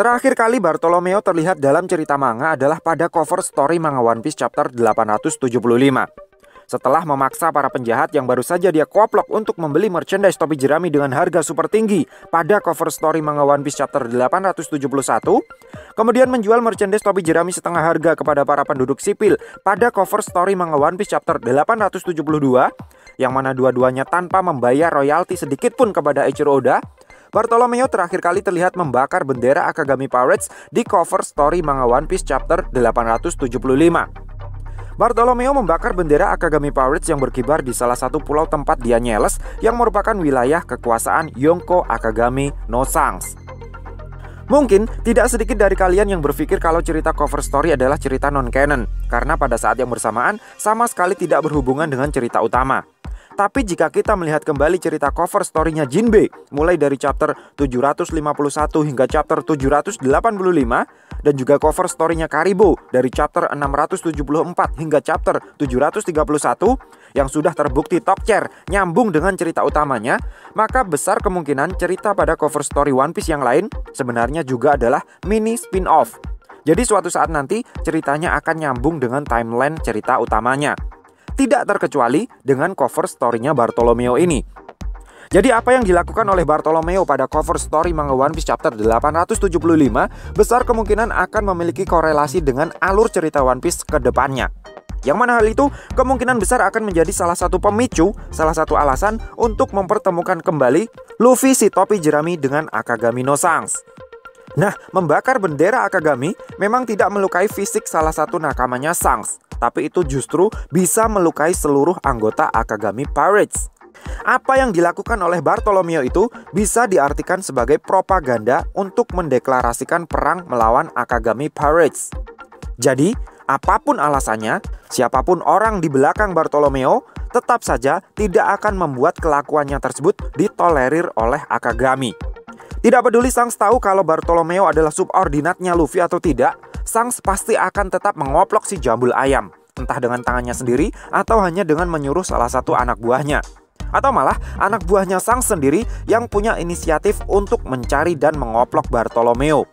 Terakhir kali Bartolomeo terlihat dalam cerita manga adalah pada cover story manga One Piece chapter 875. Setelah memaksa para penjahat yang baru saja dia koplok untuk membeli merchandise topi jerami dengan harga super tinggi pada cover story manga One Piece chapter 871, kemudian menjual merchandise topi jerami setengah harga kepada para penduduk sipil pada cover story manga One Piece chapter 872, yang mana dua-duanya tanpa membayar royalti sedikit pun kepada Eiichiro Oda, Bartolomeo terakhir kali terlihat membakar bendera Akagami Pirates di cover story manga One Piece chapter 875. Bartolomeo membakar bendera Akagami Pirates yang berkibar di salah satu pulau tempat dia nyeles yang merupakan wilayah kekuasaan Yonko Akagami no Sangs. Mungkin tidak sedikit dari kalian yang berpikir kalau cerita cover story adalah cerita non-canon, karena pada saat yang bersamaan sama sekali tidak berhubungan dengan cerita utama. Tapi jika kita melihat kembali cerita cover story-nya Jinbe mulai dari chapter 751 hingga chapter 785 dan juga cover story-nya Karibo dari chapter 674 hingga chapter 731 yang sudah terbukti top chair nyambung dengan cerita utamanya, maka besar kemungkinan cerita pada cover story One Piece yang lain sebenarnya juga adalah mini spin-off. Jadi suatu saat nanti ceritanya akan nyambung dengan timeline cerita utamanya. Tidak terkecuali dengan cover story-nya Bartolomeo ini. Jadi apa yang dilakukan oleh Bartolomeo pada cover story manga One Piece chapter 875 besar kemungkinan akan memiliki korelasi dengan alur cerita One Piece ke depannya. Yang mana hal itu kemungkinan besar akan menjadi salah satu pemicu, salah satu alasan untuk mempertemukan kembali Luffy si topi jerami dengan Akagami no Sangs. Nah, membakar bendera Akagami memang tidak melukai fisik salah satu nakamanya Sangs, tapi itu justru bisa melukai seluruh anggota Akagami Pirates. Apa yang dilakukan oleh Bartolomeo itu bisa diartikan sebagai propaganda untuk mendeklarasikan perang melawan Akagami Pirates. Jadi, apa pun alasannya, siapa pun orang di belakang Bartolomeo tetap saja tidak akan membuat kelakuannya tersebut ditolerir oleh Akagami. Tidak peduli Sangs tahu kalau Bartolomeo adalah subordinatnya Luffy atau tidak, Sangs pasti akan tetap mengoplok si jambul ayam, entah dengan tangannya sendiri atau hanya dengan menyuruh salah satu anak buahnya. Atau malah anak buahnya Sangs sendiri yang punya inisiatif untuk mencari dan mengoplok Bartolomeo.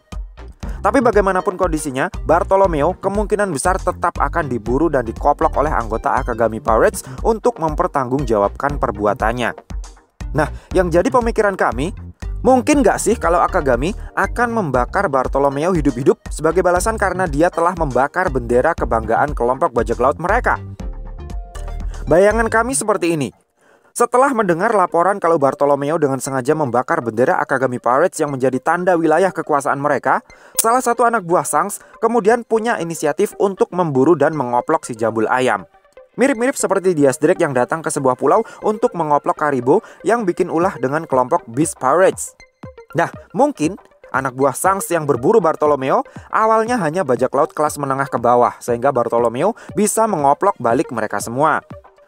Tapi bagaimanapun kondisinya, Bartolomeo kemungkinan besar tetap akan diburu dan dikoplok oleh anggota Akagami Pirates untuk mempertanggungjawabkan perbuatannya. Nah, yang jadi pemikiran kami, Mungkin gak sih kalau Akagami akan membakar Bartolomeo hidup-hidup sebagai balasan karena dia telah membakar bendera kebanggaan kelompok bajak laut mereka? Bayangan kami seperti ini. Setelah mendengar laporan kalau Bartolomeo dengan sengaja membakar bendera Akagami Pirates yang menjadi tanda wilayah kekuasaan mereka, salah satu anak buah Sangs kemudian punya inisiatif untuk memburu dan mengoplok si jambul ayam. Mirip-mirip seperti Diaz Drake yang datang ke sebuah pulau untuk mengoplok Karibo yang bikin ulah dengan kelompok Beast Pirates. Nah, mungkin anak buah Sangs yang berburu Bartolomeo awalnya hanya bajak laut kelas menengah ke bawah sehingga Bartolomeo bisa mengoplok balik mereka semua.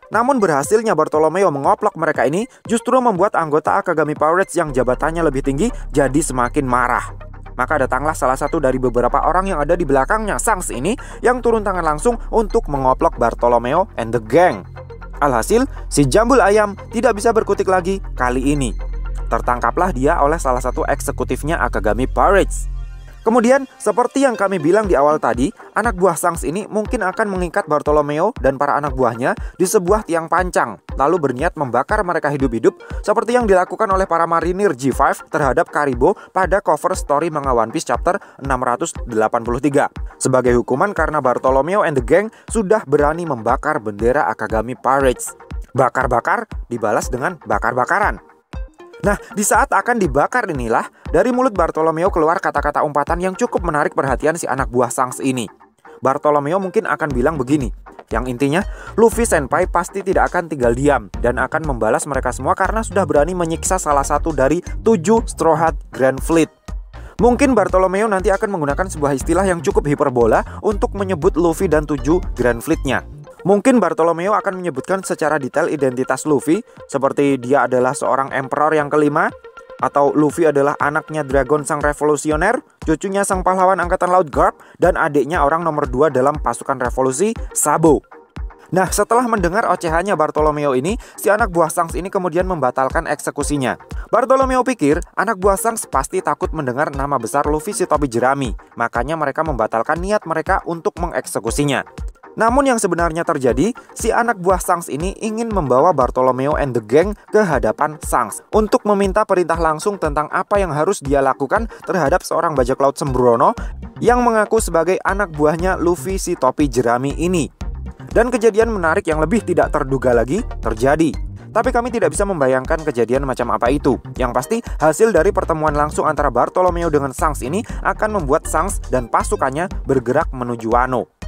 Namun berhasilnya Bartolomeo mengoplok mereka ini justru membuat anggota Akagami Pirates yang jabatannya lebih tinggi jadi semakin marah. Maka datanglah salah satu dari beberapa orang yang ada di belakangnya Sangs ini yang turun tangan langsung untuk mengoplok Bartolomeo and the gang. Alhasil, si jambul ayam tidak bisa berkutik lagi kali ini. Tertangkaplah dia oleh salah satu eksekutifnya Akagami Pirates. Kemudian, seperti yang kami bilang di awal tadi, anak buah Sangs ini mungkin akan mengikat Bartolomeo dan para anak buahnya di sebuah tiang pancang, lalu berniat membakar mereka hidup-hidup seperti yang dilakukan oleh para marinir G5 terhadap Karibo pada cover story manga One Piece chapter 683. Sebagai hukuman karena Bartolomeo and the gang sudah berani membakar bendera Akagami Pirates. Bakar-bakar dibalas dengan bakar-bakaran. Nah, di saat akan dibakar inilah, dari mulut Bartolomeo keluar kata-kata umpatan yang cukup menarik perhatian si anak buah Sangs ini. Bartolomeo mungkin akan bilang begini, yang intinya, Luffy Senpai pasti tidak akan tinggal diam dan akan membalas mereka semua karena sudah berani menyiksa salah satu dari tujuh Straw Hat Grand Fleet. Mungkin Bartolomeo nanti akan menggunakan sebuah istilah yang cukup hiperbola untuk menyebut Luffy dan tujuh Grand Fleet-nya. Mungkin Bartolomeo akan menyebutkan secara detail identitas Luffy, seperti dia adalah seorang emperor yang kelima, atau Luffy adalah anaknya Dragon Sang Revolusioner, cucunya Sang Pahlawan Angkatan Laut Garp, dan adiknya orang nomor dua dalam pasukan revolusi, Sabo. Nah, setelah mendengar ocehannya Bartolomeo ini, si anak buah Sangs ini kemudian membatalkan eksekusinya. Bartolomeo pikir anak buah Sangs pasti takut mendengar nama besar Luffy si topi jerami, makanya mereka membatalkan niat mereka untuk mengeksekusinya. Namun yang sebenarnya terjadi, si anak buah Sangs ini ingin membawa Bartolomeo and the gang ke hadapan Sangs untuk meminta perintah langsung tentang apa yang harus dia lakukan terhadap seorang bajak laut sembrono yang mengaku sebagai anak buahnya Luffy si topi jerami ini. Dan kejadian menarik yang lebih tidak terduga lagi terjadi. Tapi kami tidak bisa membayangkan kejadian macam apa itu. Yang pasti, hasil dari pertemuan langsung antara Bartolomeo dengan Sangs ini akan membuat Sangs dan pasukannya bergerak menuju Wano.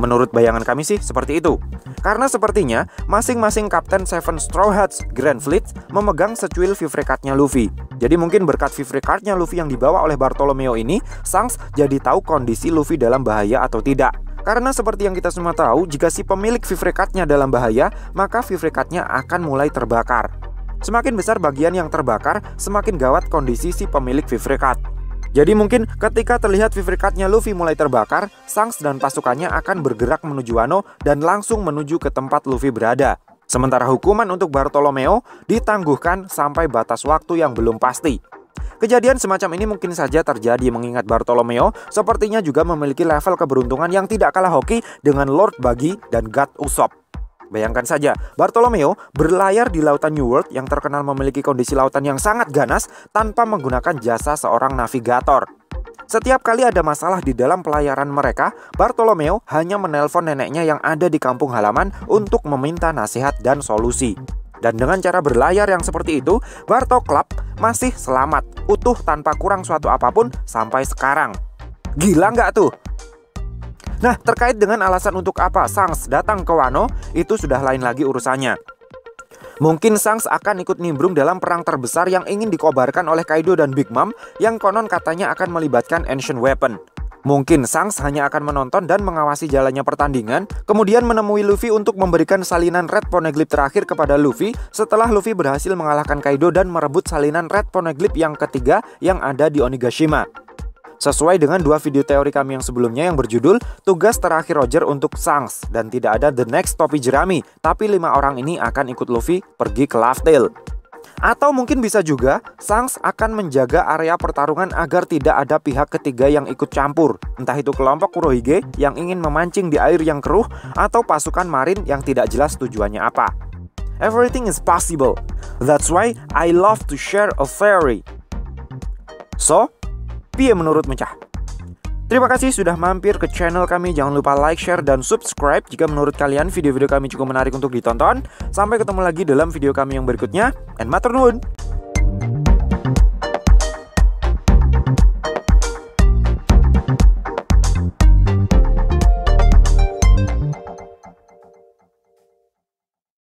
Menurut bayangan kami sih seperti itu. Karena sepertinya masing-masing Kapten Seven Straw Hats Grand Fleet memegang secuil Vivre Card-nya Luffy. Jadi mungkin berkat Vivre Card-nya Luffy yang dibawa oleh Bartolomeo ini, Sangs jadi tahu kondisi Luffy dalam bahaya atau tidak. Karena seperti yang kita semua tahu, jika si pemilik Vivre Card-nya dalam bahaya, maka Vivre Card-nya akan mulai terbakar. Semakin besar bagian yang terbakar, semakin gawat kondisi si pemilik Vivre Card. Jadi mungkin ketika terlihat Vivre Card-nya Luffy mulai terbakar, Sangs dan pasukannya akan bergerak menuju Wano dan langsung menuju ke tempat Luffy berada. Sementara hukuman untuk Bartolomeo ditangguhkan sampai batas waktu yang belum pasti. Kejadian semacam ini mungkin saja terjadi mengingat Bartolomeo sepertinya juga memiliki level keberuntungan yang tidak kalah hoki dengan Lord Buggy dan God Usopp. Bayangkan saja, Bartolomeo berlayar di lautan New World yang terkenal memiliki kondisi lautan yang sangat ganas tanpa menggunakan jasa seorang navigator. Setiap kali ada masalah di dalam pelayaran mereka, Bartolomeo hanya menelpon neneknya yang ada di kampung halaman untuk meminta nasihat dan solusi. Dan dengan cara berlayar yang seperti itu, Barto Club masih selamat, utuh tanpa kurang suatu apa pun sampai sekarang. Gila nggak tuh? Nah, terkait dengan alasan untuk apa Sangs datang ke Wano, itu sudah lain lagi urusannya. Mungkin Sangs akan ikut nimbrung dalam perang terbesar yang ingin dikobarkan oleh Kaido dan Big Mom yang konon katanya akan melibatkan Ancient Weapon. Mungkin Sangs hanya akan menonton dan mengawasi jalannya pertandingan, kemudian menemui Luffy untuk memberikan salinan Red Poneglyph terakhir kepada Luffy setelah Luffy berhasil mengalahkan Kaido dan merebut salinan Red Poneglyph yang ketiga yang ada di Onigashima. Sesuai dengan dua video teori kami yang sebelumnya yang berjudul Tugas Terakhir Roger untuk Sangs dan tidak ada The Next Topi Jerami, tapi lima orang ini akan ikut Luffy pergi ke Laugh Tale. Atau mungkin bisa juga Sangs akan menjaga area pertarungan agar tidak ada pihak ketiga yang ikut campur. Entah itu kelompok Kurohige yang ingin memancing di air yang keruh atau pasukan marin yang tidak jelas tujuannya apa. Everything is possible. That's why I love to share a theory. So, piye menurut mecah? Terima kasih sudah mampir ke channel kami. Jangan lupa like, share, dan subscribe jika menurut kalian video-video kami cukup menarik untuk ditonton. Sampai ketemu lagi dalam video kami yang berikutnya. And matur nuwun.